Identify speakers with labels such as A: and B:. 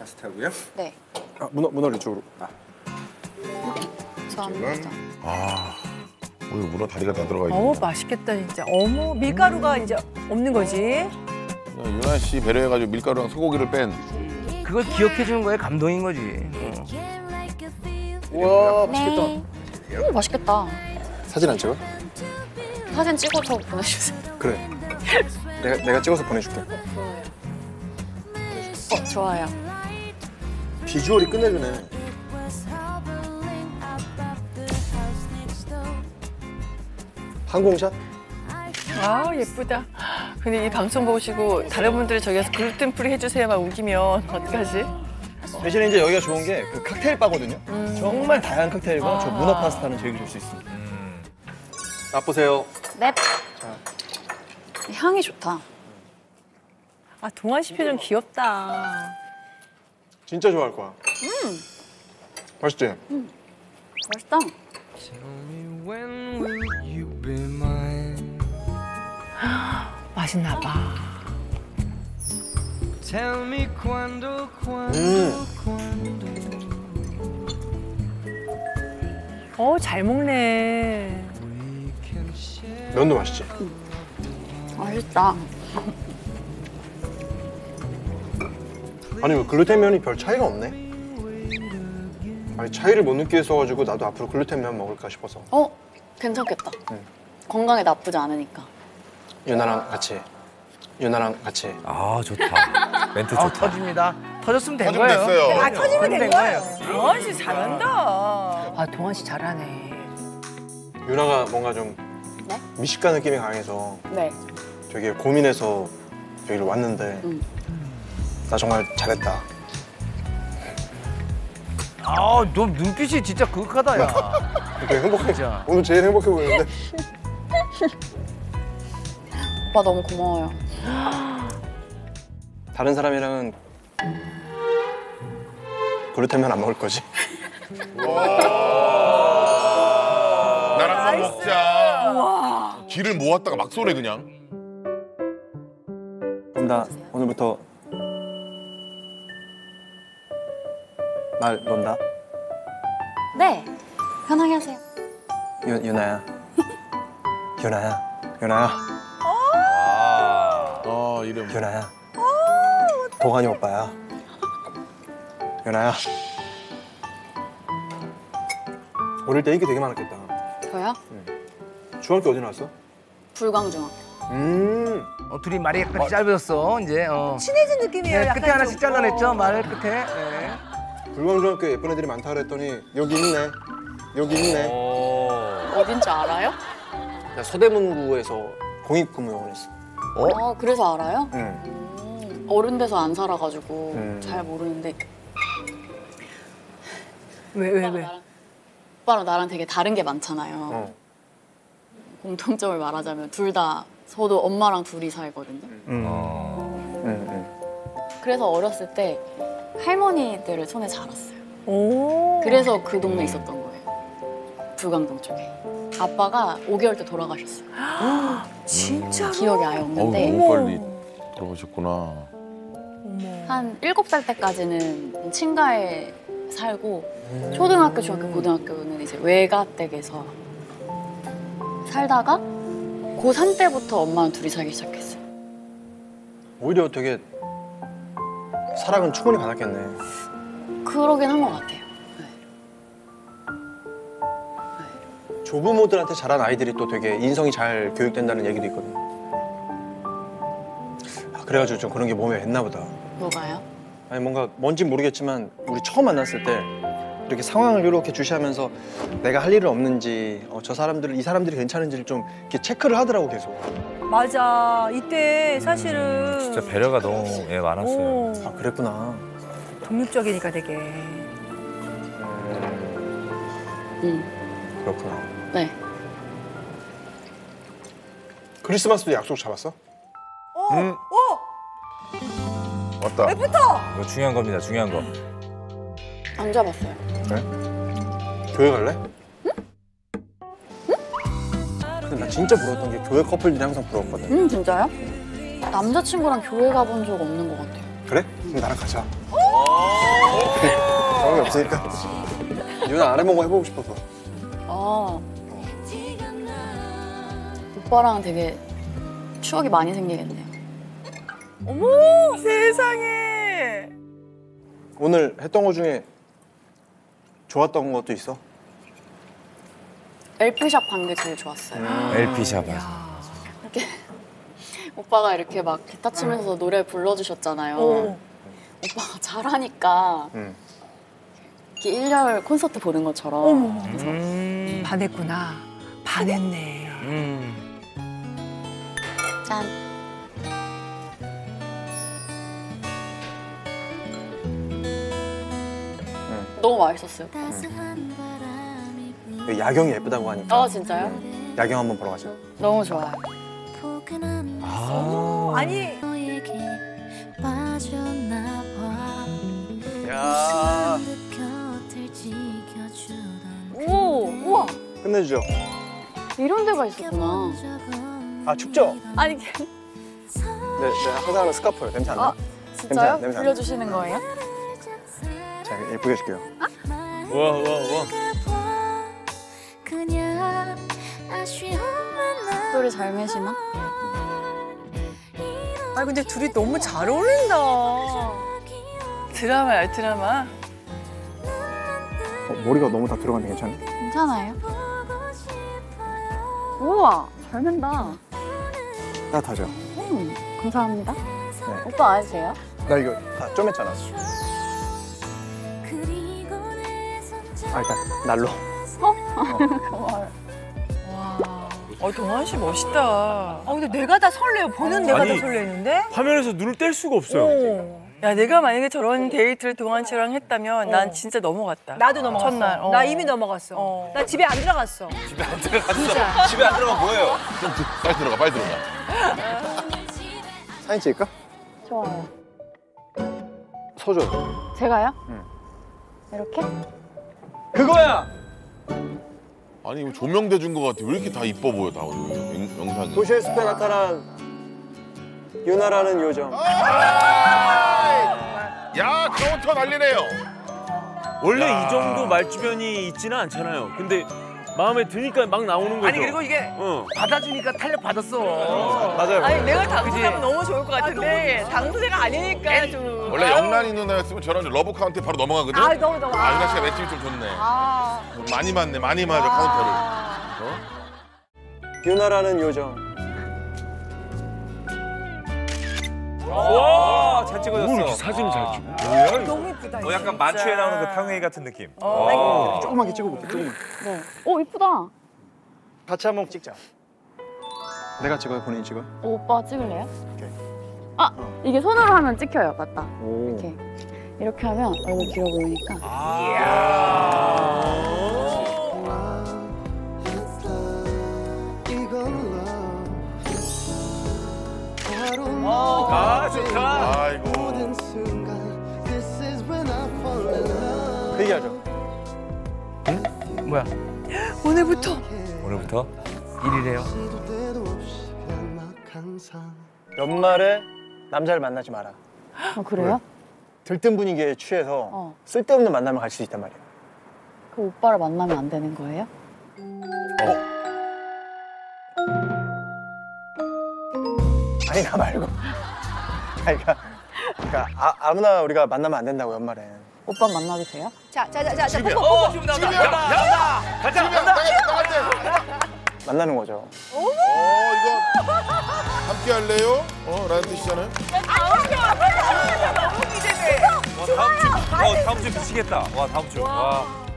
A: 파스타고요?
B: 네.
A: 아 문어 문어 이쪽으로. 아.
B: 감사합니다.
C: 아, 오늘 문어 다리가 다 들어가 있네.
D: 어우 맛있겠다 진짜. 어머 밀가루가 이제 없는 거지.
C: 유나 씨 배려해가지고 밀가루랑 소고기를 뺀.
E: 그걸 기억해 주는 거에 감동인 거지. 어.
A: 와 맛있겠다.
B: 네. 오, 맛있겠다.
A: 사진 안 찍어?
B: 사진 찍어서 보내주세요.
A: 그래. 내가 내가 찍어서 보내줄게.
B: 어, 좋아요.
A: 비주얼이 끝내주네. 항공샷?
D: 아 예쁘다. 근데 이 방송 보시고 다른 분들이 저기서 글루텐 프리 해주세요 막 우기면 어떡하지?
F: 대신에 이제 여기가 좋은 게 그 칵테일 바거든요. 정말 다양한 칵테일과 저 문어 파스타는 즐기실 수 있습니다.
A: 맛보세요.
B: 넵. 향이 좋다.
D: 아 동환 씨 표정 귀엽다.
A: 진짜 좋아할 거야. 맛있지?
B: 맛있다.
E: When will you be mine?
D: 맛있나 봐.
E: Tell me quando, quando,
A: 음.
E: quando.
D: 어잘 먹네.
A: 면도 맛있지?
B: 맛있다.
A: 아니 뭐 글루텐 면이 별 차이가 없네. 아니 차이를 못 느끼겠어가지고 나도 앞으로 글루텐 면 먹을까 싶어서
B: 어, 괜찮겠다.
A: 응.
B: 건강에 나쁘지 않으니까.
A: 유나랑 같이 유나랑 같이
G: 아 좋다. 멘트
E: 아,
G: 좋다.
E: 터집니다. 터졌으면 된 거예요.
C: 됐어요.
D: 아 터지면
E: 된된
D: 거예요. 동환 씨 잘한다. 아 동환 씨 잘하네.
A: 유나가 뭔가 좀
B: 네?
A: 미식가 느낌이 강해서
B: 네.
A: 되게 고민해서 여기를 왔는데
B: 응.
A: 나 정말 잘했다.
E: 아, 너 눈빛이 진짜 그윽하다, 야.
A: 되게 행복해.
E: 진짜.
A: 오늘 제일 행복해 보이는데
B: 오빠 너무 고마워요.
A: 다른 사람이랑은 글루텐 면안 먹을 거지.
C: 나랑만 먹자. 기를 모았다가 막 쏘네 그냥.
A: 그럼 나 오늘부터 말 논다.
B: 네. 편하게 하세요.
A: 유, 유나야. 유나야. 유나야.
C: 아 이름.
A: 유나야. 동환이 오빠야. 유나야. 어릴 때 인기 되게 많았겠다.
B: 저요?
A: 중학교 어디 나왔어?
B: 불광중학교.
A: 음.
E: 어, 둘이 말이 약간 짧아졌어, 이제. 어.
D: 친해진 느낌이에요.
E: 네,
D: 약간
E: 끝에 하나씩
D: 좀.
E: 잘라냈죠, 말 끝에. 네.
A: 불광중학교에 예쁜 애들이 많다 그랬더니 여기 있네. 여기 있네.
B: 어딘지 알아요?
A: 나 서대문구에서 공익근무요원 했어.
B: 어, 그래서 알아요?
A: 응.
B: 음, 어른 돼서 안 살아가지고
A: 음.
B: 잘 모르는데
D: 왜 왜 왜?
B: 오빠랑 나랑 되게 다른 게 많잖아요.
A: 어.
B: 공통점을 말하자면 둘 다 저도 엄마랑 둘이 살거든요.
A: 응.
G: 어.
A: 응. 응.
B: 그래서 어렸을 때 할머니들을 손에 잡았어요.
D: 오.
B: 그래서 그 동네에 있었던 거예요. 불광동 쪽에. 아빠가 5개월 때 돌아가셨어요.
D: 진짜로.
B: 기억이 아예
C: 어우
B: 없는데
C: 너무 빨리 돌아가셨구나.
B: 한 7살 때까지는 친가에 살고 초등학교, 중학교, 고등학교는 이제 외가댁에서 살다가 고3 때부터 엄마랑 둘이 살기 시작했어요.
A: 오히려 되게 사랑은 충분히 받았겠네.
B: 그러긴 한 것 같아요. 네.
A: 조부모들한테 자란 아이들이 또 되게 인성이 잘 교육된다는 얘기도 있거든. 아, 그래가지고 좀 그런 게 몸에 뱄나 보다.
B: 뭐가요?
A: 아니 뭔가 뭔지 모르겠지만 우리 처음 만났을 때 이렇게 상황을 이렇게 주시하면서 내가 할 일은 없는지 어, 저 사람들 이 사람들이 괜찮은지를 좀 이렇게 체크를 하더라고 계속.
D: 맞아. 이때 사실은
G: 음, 진짜 배려가 너무 예, 많았어요.
D: 오,
A: 아 그랬구나.
D: 독립적이니까 되게.
B: 응.
A: 그렇구나.
B: 네.
A: 크리스마스도 약속 잡았어?
G: 음.
C: 왔다.
G: 이거 중요한 겁니다. 중요한 거.
B: 안 잡았어요.
A: 교회 갈래? 근데 나 진짜 부러웠던 게 교회 커플들이 항상 부러웠거든.
B: 음, 진짜요? 남자친구랑 교회 가본 적 없는 것 같아요.
A: 그래? 그럼 나랑 가자. 경험이 없으니까. 유나 아래 보고 해보고 싶어서.
B: 아. 오빠랑 되게 추억이 많이 생기겠네요.
D: 어머 세상에.
A: 오늘 했던 거 중에 좋았던 것도 있어?
B: 엘프샵 간 게 제일 좋았어요.
G: LP 샵.
B: 이렇게 오빠가 이렇게 막 기타 치면서 노래 불러주셨잖아요. 오빠가 잘하니까
A: 응.
B: 이렇게 일렬 콘서트 보는 것처럼. 그래서
E: 음.
D: 반했구나. 반했네.
E: 음.
B: 짠. 너무 맛있었어요.
A: 그 야경이 예쁘다고 하니까.
B: 아 진짜요?
A: 야경 한번 보러 가자.
B: 너무 좋아요.
G: 아.
D: 아니
A: 야
B: 오 우와
A: 끝내주죠.
B: 이런 데가 있었구나.
A: 아 춥죠?
B: 아니
A: 네, 네 항상 하는 스카프요. 냄새 안 나?
B: 아 진짜요?
A: 냄새 안 나.
B: 불려주시는 거예요?
A: 자 예쁘게 해줄게요.
F: 우와 우와 우와.
B: 소리 잘 매시나?
D: 아 근데 둘이 너무 잘 어울린다. 드라마야 드라마.
A: 어, 머리가 너무 다 들어갔는데 괜찮아?
B: 괜찮아요? 우와 잘 맨다.
A: 따뜻하죠?
B: 음, 감사합니다.
A: 네.
B: 오빠 아세요?
A: 나 이거 다 쪼맸잖아. 아 일단 날로.
B: 고마워요.
D: 와. 어 동환 씨 멋있다.
H: 아 근데 내가 다 설레요. 보는 내가 다 설레는데.
I: 화면에서 눈을 뗄 수가 없어요.
D: 야 내가 만약에 저런 데이트를 동환 씨랑 했다면 난 진짜 넘어갔다.
H: 나도 넘어갔어.
D: 첫날. 어.
H: 나 이미 넘어갔어.
D: 어.
H: 나 집에 안 들어갔어.
G: 집에 안 들어갔어. 집에 안 들어가면 뭐예요?
C: 좀 드- 빨리 들어가 빨리 들어가.
A: 사진 찍을까?
B: 좋아요.
A: 서줘.
B: 제가요?
A: 응.
B: 이렇게?
A: 그거야.
C: 아니 이거 조명대 준거 같아. 왜 이렇게 다 이뻐 보여 다 오늘 영- 영상이.
A: 도시의 숲에 나타난 윤아라는 요정.
C: 야 카운터 난리네요.
I: 원래
C: 야.
I: 이 정도 말주변이 있지는 않잖아요. 근데 마음에 드니까 막 나오는 거죠.
E: 아니 그리고 이게
I: 어.
E: 받아주니까 탄력 받았어.
A: 맞아요.
D: 아니 내가 당사자면 너무 좋을 것 같은데 당사자가 아니니까 좀.
C: 원래 영란이 누나였으면 저런 러브 카운터에 바로 넘어가거든.
H: 아 너무 너무.
C: 아, 윤아 씨가 맷집이 좀 좋네.
H: 아.
C: 많이 맞네, 많이 맞아 카운터를.
A: 윤아라는 요정.
G: 와, 잘.
I: 이렇게 사진을 잘 찍어?
H: 너무 이쁘다.
G: 어, 약간 만추에 나오는 그 탕웨이 같은 느낌.
D: 어.
A: 조그맣게 찍어볼게.
B: 네. 오 이쁘다.
A: 같이 한번 찍자. 내가 찍어요? 본인이 찍어?
B: 오, 오빠 찍을래요?
A: 오케이.
B: 아 이게 손으로 하면 찍혀요, 맞다.
A: 오.
B: 이렇게 이렇게 하면 얼굴 길어 보이니까.
I: 아 좋다.
C: 아이고.
A: 그 얘기하죠.
E: 뭐야?
D: 오늘부터
G: 오늘부터
E: 일이래요.
A: 연말에 남자를 만나지 마라.
B: 어 그래요?
A: 들뜬 분위기에 취해서
B: 어.
A: 쓸데없는 만남을 갈 수 있단 말이야.
B: 그 오빠를 만나면 안 되는 거예요?
A: 아니 나 말고. 아니, 그러니까, 그러니까 아, 아무나 우리가 만나면 안 된다고 연말에.
B: 오빠 만나도 돼요?
H: 자 자 자 자 자.
C: 집이야.
H: 뽀뽀.
E: 지금 나온다.
C: 집이야.
E: 나온다.
C: 가자, 나가자, 나가자.
A: 만나는 거죠.
C: 어 이거 함께 할래요? 어 라는 뜻이잖아요.
G: 와, 다음 주, 어, 다음 주 미치겠다. 와, 다음 주. 와.